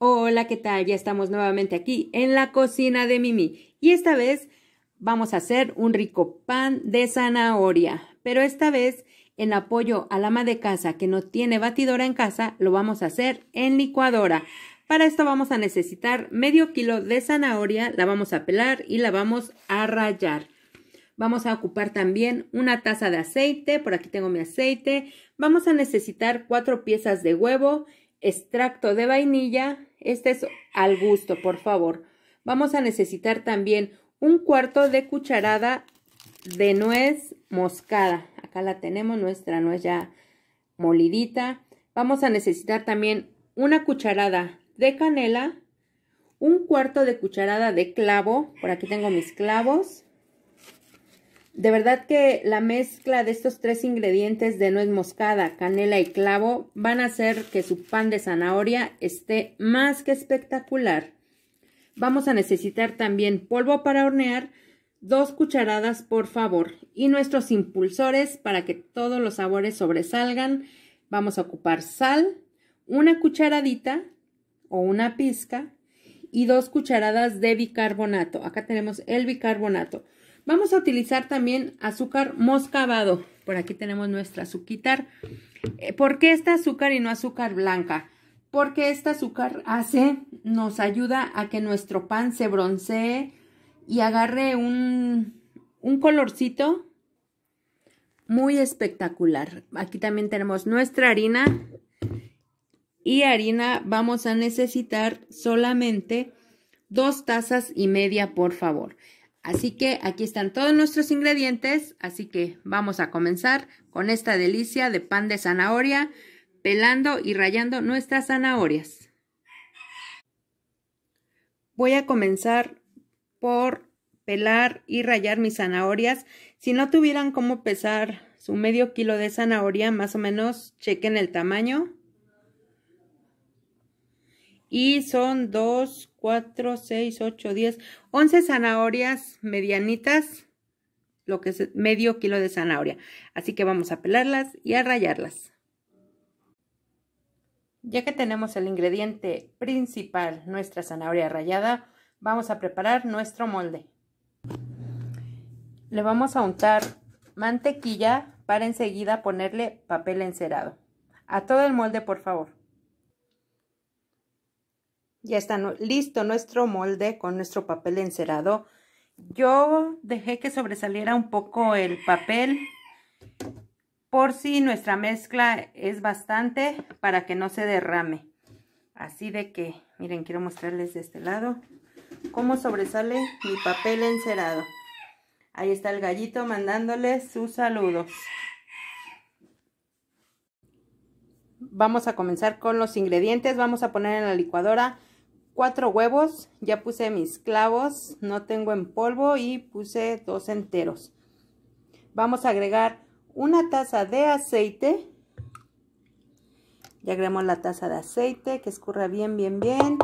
Hola, ¿qué tal? Ya estamos nuevamente aquí en la cocina de Mimi y esta vez vamos a hacer un rico pan de zanahoria, pero esta vez en apoyo al ama de casa que no tiene batidora en casa, lo vamos a hacer en licuadora. Para esto vamos a necesitar medio kilo de zanahoria, la vamos a pelar y la vamos a rallar. Vamos a ocupar también una taza de aceite, por aquí tengo mi aceite. Vamos a necesitar cuatro piezas de huevo, extracto de vainilla, este es al gusto, por favor. Vamos a necesitar también un cuarto de cucharada de nuez moscada. Acá la tenemos, nuestra nuez ya molidita. Vamos a necesitar también una cucharada de canela, un cuarto de cucharada de clavo. Por aquí tengo mis clavos. De verdad que la mezcla de estos tres ingredientes de nuez moscada, canela y clavo van a hacer que su pan de zanahoria esté más que espectacular. Vamos a necesitar también polvo para hornear, dos cucharadas por favor, y nuestros impulsores para que todos los sabores sobresalgan. Vamos a ocupar sal, una cucharadita o una pizca y dos cucharadas de bicarbonato. Acá tenemos el bicarbonato. Vamos a utilizar también azúcar moscabado. Por aquí tenemos nuestra azuquitar. Eh, ¿Por qué esta azúcar y no azúcar blanca? Porque este azúcar hace, nos ayuda a que nuestro pan se broncee y agarre un, un colorcito muy espectacular. Aquí también tenemos nuestra harina. Y harina vamos a necesitar solamente dos tazas y media, por favor. Así que aquí están todos nuestros ingredientes, así que vamos a comenzar con esta delicia de pan de zanahoria, pelando y rayando nuestras zanahorias. Voy a comenzar por pelar y rayar mis zanahorias. Si no tuvieran cómo pesar su medio kilo de zanahoria, más o menos chequen el tamaño y son 2, 4, 6, 8, 10, 11 zanahorias medianitas, lo que es medio kilo de zanahoria. Así que vamos a pelarlas y a rallarlas. Ya que tenemos el ingrediente principal, nuestra zanahoria rallada, vamos a preparar nuestro molde. Le vamos a untar mantequilla para enseguida ponerle papel encerado. A todo el molde, por favor. Ya está listo nuestro molde con nuestro papel encerado. Yo dejé que sobresaliera un poco el papel por si nuestra mezcla es bastante para que no se derrame. Así de que, miren, quiero mostrarles de este lado cómo sobresale mi papel encerado. Ahí está el gallito mandándoles sus saludos. Vamos a comenzar con los ingredientes. Vamos a poner en la licuadora cuatro huevos, ya puse mis clavos, no tengo en polvo y puse dos enteros. Vamos a agregar una taza de aceite. Ya agregamos la taza de aceite, que escurra bien, bien, bien.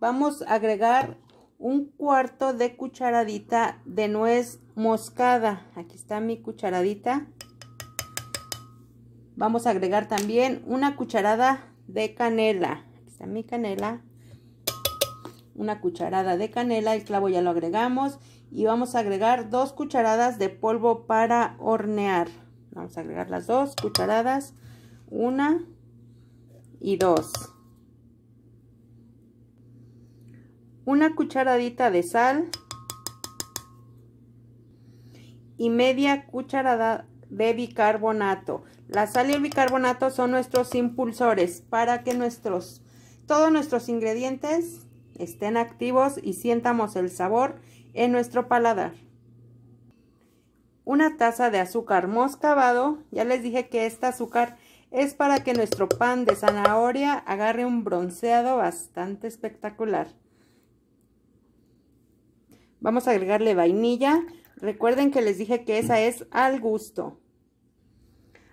Vamos a agregar un cuarto de cucharadita de nuez moscada. Aquí está mi cucharadita. Vamos a agregar también una cucharada de canela. Aquí está mi canela una cucharada de canela, el clavo ya lo agregamos y vamos a agregar dos cucharadas de polvo para hornear. Vamos a agregar las dos cucharadas, una y dos. Una cucharadita de sal y media cucharada de bicarbonato. La sal y el bicarbonato son nuestros impulsores para que nuestros todos nuestros ingredientes estén activos y sientamos el sabor en nuestro paladar. Una taza de azúcar moscabado, ya les dije que este azúcar es para que nuestro pan de zanahoria agarre un bronceado bastante espectacular. Vamos a agregarle vainilla. Recuerden que les dije que esa es al gusto.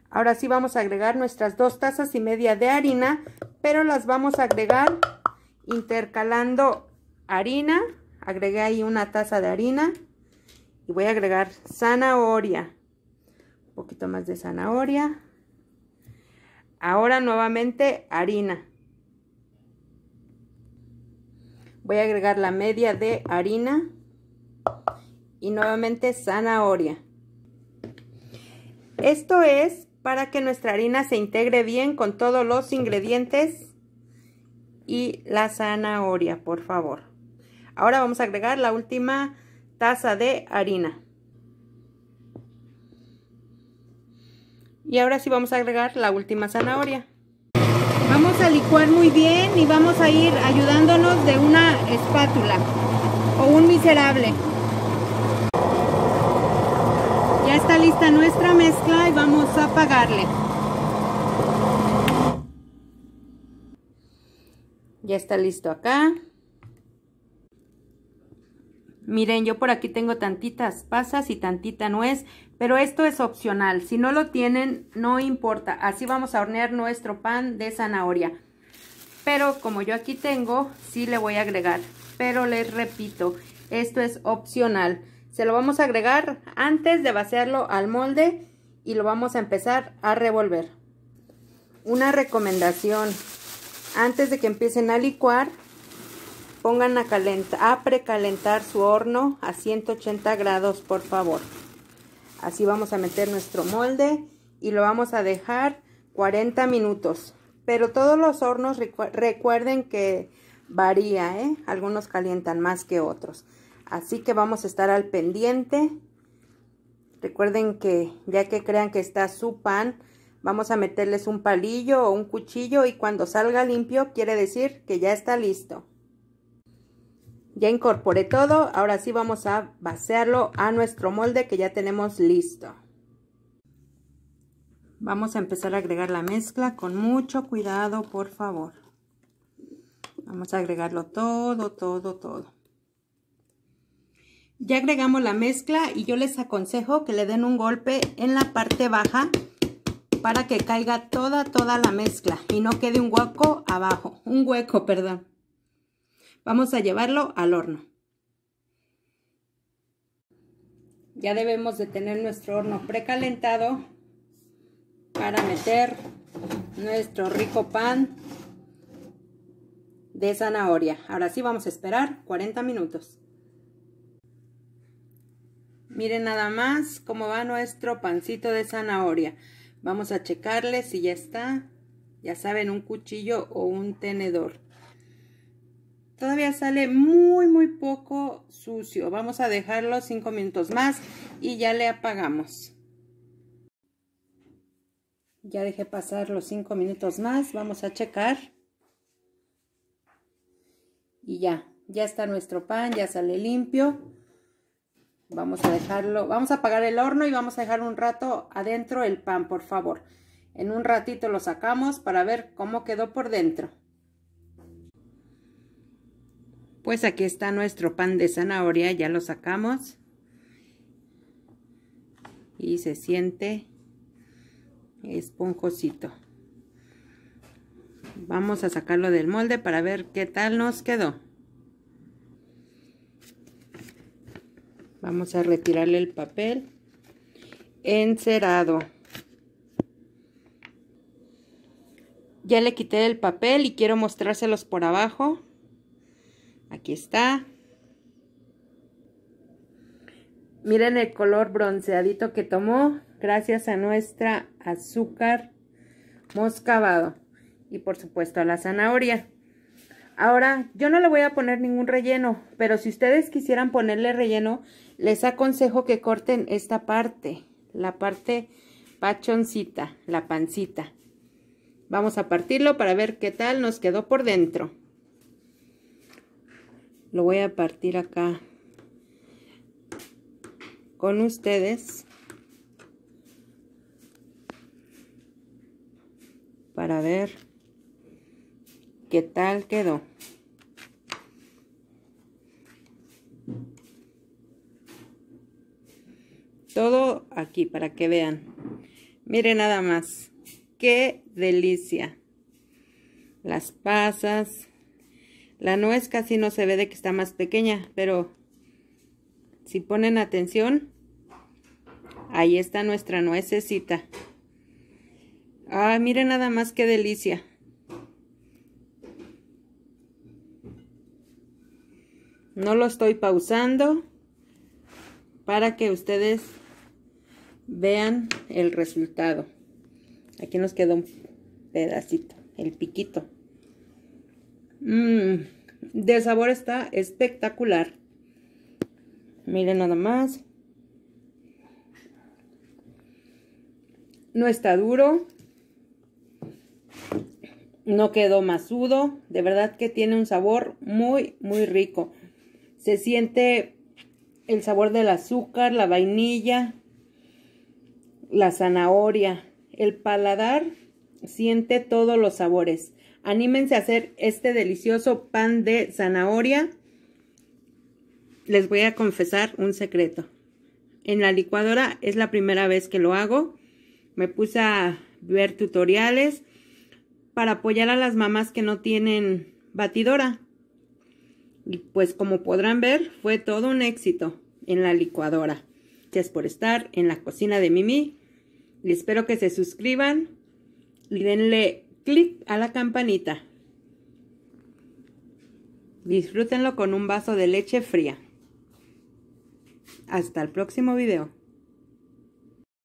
Ahora sí vamos a agregar nuestras dos tazas y media de harina, pero las vamos a agregar intercalando harina, agregué ahí una taza de harina y voy a agregar zanahoria, un poquito más de zanahoria. Ahora nuevamente harina. Voy a agregar la media de harina y nuevamente zanahoria. Esto es para que nuestra harina se integre bien con todos los ingredientes y la zanahoria, por favor. Ahora vamos a agregar la última taza de harina. Y ahora sí vamos a agregar la última zanahoria. Vamos a licuar muy bien y vamos a ir ayudándonos de una espátula o un miserable. Ya está lista nuestra mezcla y vamos a apagarle. Ya está listo acá. Miren, yo por aquí tengo tantitas pasas y tantita nuez, pero esto es opcional. Si no lo tienen, no importa. Así vamos a hornear nuestro pan de zanahoria. Pero como yo aquí tengo, sí le voy a agregar. Pero les repito, esto es opcional. Se lo vamos a agregar antes de vaciarlo al molde y lo vamos a empezar a revolver. Una recomendación, antes de que empiecen a licuar, pongan a, a precalentar su horno a 180 grados, por favor. Así vamos a meter nuestro molde y lo vamos a dejar 40 minutos. Pero todos los hornos recuerden que varía, ¿eh? Algunos calientan más que otros. Así que vamos a estar al pendiente. Recuerden que ya que crean que está su pan, vamos a meterles un palillo o un cuchillo y cuando salga limpio quiere decir que ya está listo. Ya incorporé todo, ahora sí vamos a vaciarlo a nuestro molde que ya tenemos listo. Vamos a empezar a agregar la mezcla con mucho cuidado, por favor. Vamos a agregarlo todo, todo, todo. Ya agregamos la mezcla y yo les aconsejo que le den un golpe en la parte baja para que caiga toda, toda la mezcla y no quede un hueco abajo, un hueco, perdón. Vamos a llevarlo al horno. Ya debemos de tener nuestro horno precalentado para meter nuestro rico pan de zanahoria. Ahora sí vamos a esperar 40 minutos. Miren nada más cómo va nuestro pancito de zanahoria. Vamos a checarle si ya está. Ya saben, un cuchillo o un tenedor. Todavía sale muy, muy poco sucio. Vamos a dejarlo 5 minutos más y ya le apagamos. Ya dejé pasar los 5 minutos más. Vamos a checar. Y ya, ya está nuestro pan, ya sale limpio. Vamos a dejarlo, vamos a apagar el horno y vamos a dejar un rato adentro el pan, por favor. En un ratito lo sacamos para ver cómo quedó por dentro. Pues aquí está nuestro pan de zanahoria, ya lo sacamos. Y se siente esponjosito. Vamos a sacarlo del molde para ver qué tal nos quedó. Vamos a retirarle el papel encerado. Ya le quité el papel y quiero mostrárselos por abajo. Aquí está. Miren el color bronceadito que tomó gracias a nuestra azúcar moscavado y por supuesto a la zanahoria. Ahora, yo no le voy a poner ningún relleno, pero si ustedes quisieran ponerle relleno, les aconsejo que corten esta parte, la parte pachoncita, la pancita. Vamos a partirlo para ver qué tal nos quedó por dentro lo voy a partir acá con ustedes para ver qué tal quedó. Todo aquí para que vean. Miren nada más. Qué delicia. Las pasas, la nuez casi no se ve de que está más pequeña, pero si ponen atención, ahí está nuestra nuececita. Ah, miren nada más qué delicia. No lo estoy pausando para que ustedes vean el resultado. Aquí nos quedó un pedacito, el piquito. Mmm, de sabor está espectacular. Miren nada más. No está duro. No quedó masudo. De verdad que tiene un sabor muy, muy rico. Se siente el sabor del azúcar, la vainilla, la zanahoria. El paladar siente todos los sabores. Anímense a hacer este delicioso pan de zanahoria. Les voy a confesar un secreto. En la licuadora es la primera vez que lo hago. Me puse a ver tutoriales para apoyar a las mamás que no tienen batidora. Y pues como podrán ver, fue todo un éxito en la licuadora. Gracias por estar en la cocina de Mimi. Y espero que se suscriban y denle clic a la campanita. Disfrútenlo con un vaso de leche fría. Hasta el próximo video.